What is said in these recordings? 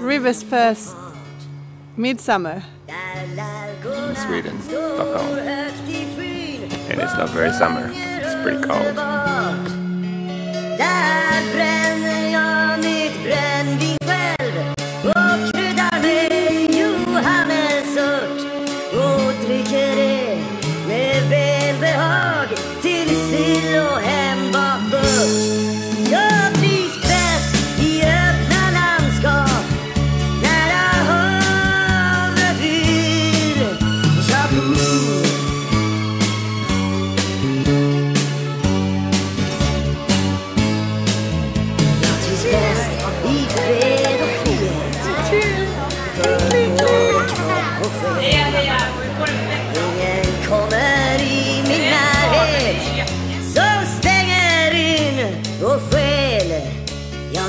River's first midsummer. in Sweden, Stockholm. And it's not very summer, it's pretty cold. Där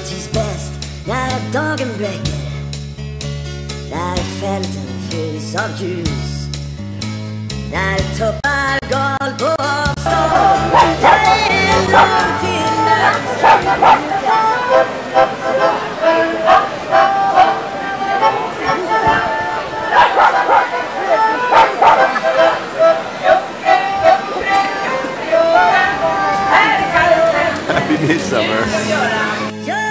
Jag trivs bäst när dagen bräcker. När fälten fylls av ljus. När tuppar gal på avstånd. Jag är långt till mötes. Happy midsummer!